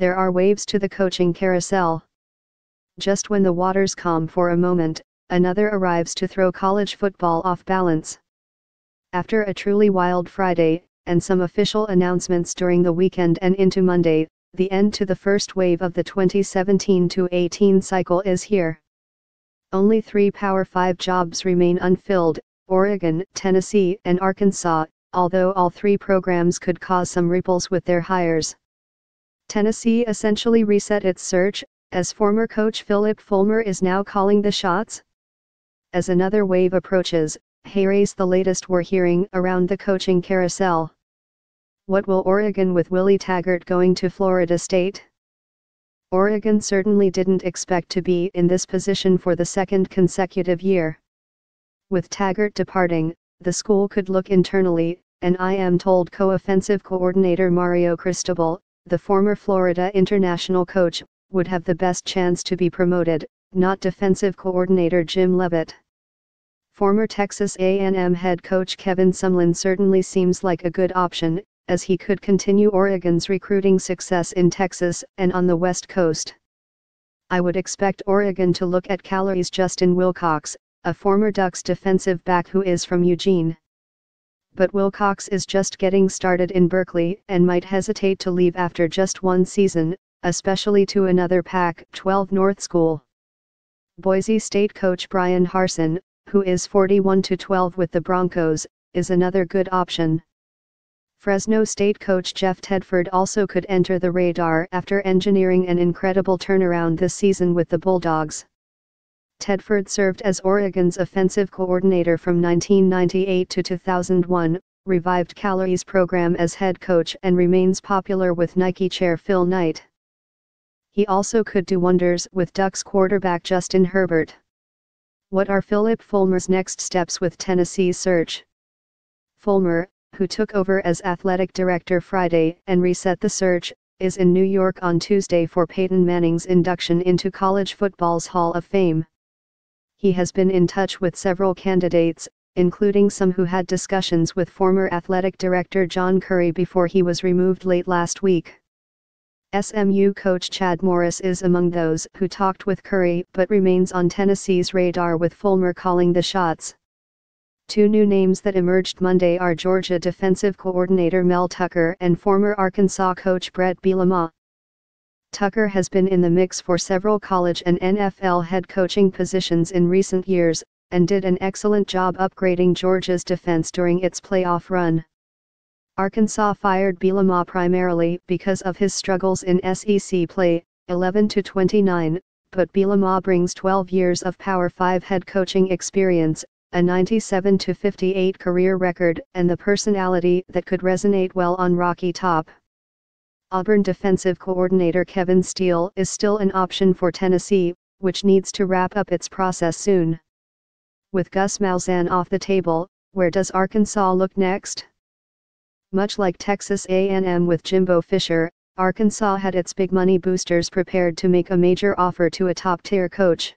there are waves to the coaching carousel. Just when the waters calm for a moment, another arrives to throw college football off balance. After a truly wild Friday, and some official announcements during the weekend and into Monday, the end to the first wave of the 2017-18 cycle is here. Only three Power 5 jobs remain unfilled, Oregon, Tennessee and Arkansas, although all three programs could cause some ripples with their hires. Tennessee essentially reset its search, as former coach Phillip Fulmer is now calling the shots. As another wave approaches, raise the latest we're hearing around the coaching carousel. What will Oregon with Willie Taggart going to Florida State? Oregon certainly didn't expect to be in this position for the second consecutive year. With Taggart departing, the school could look internally, and I am told co-offensive coordinator Mario Cristobal, the former Florida international coach, would have the best chance to be promoted, not defensive coordinator Jim Leavitt. Former Texas A&M head coach Kevin Sumlin certainly seems like a good option, as he could continue Oregon's recruiting success in Texas and on the West Coast. I would expect Oregon to look at California's Justin Wilcox, a former Ducks defensive back who is from Eugene. But Wilcox is just getting started in Berkeley and might hesitate to leave after just one season, especially to another Pac 12 North school. Boise State coach Bryan Harsin, who is 41 12 with the Broncos, is another good option. Fresno State coach Jeff Tedford also could enter the radar after engineering an incredible turnaround this season with the Bulldogs. Tedford served as Oregon's offensive coordinator from 1998 to 2001, revived California's program as head coach and remains popular with Nike chair Phil Knight. He also could do wonders with Ducks quarterback Justin Herbert. What are Phillip Fulmer's next steps with Tennessee's search? Fulmer, who took over as athletic director Friday and reset the search, is in New York on Tuesday for Peyton Manning's induction into college football's Hall of Fame. He has been in touch with several candidates, including some who had discussions with former athletic director John Currie before he was removed late last week. SMU coach Chad Morris is among those who talked with Currie but remains on Tennessee's radar with Fulmer calling the shots. Two new names that emerged Monday are Georgia defensive coordinator Mel Tucker and former Arkansas coach Bret Bielema. Tucker has been in the mix for several college and NFL head coaching positions in recent years, and did an excellent job upgrading Georgia's defense during its playoff run. Arkansas fired Bielema primarily because of his struggles in SEC play, 11 to 29, but Bielema brings 12 years of Power 5 head coaching experience, a 97 to 58 career record, and the personality that could resonate well on Rocky Top. Auburn defensive coordinator Kevin Steele is still an option for Tennessee, which needs to wrap up its process soon. With Gus Malzahn off the table, where does Arkansas look next? Much like Texas A&M with Jimbo Fisher, Arkansas had its big money boosters prepared to make a major offer to a top-tier coach.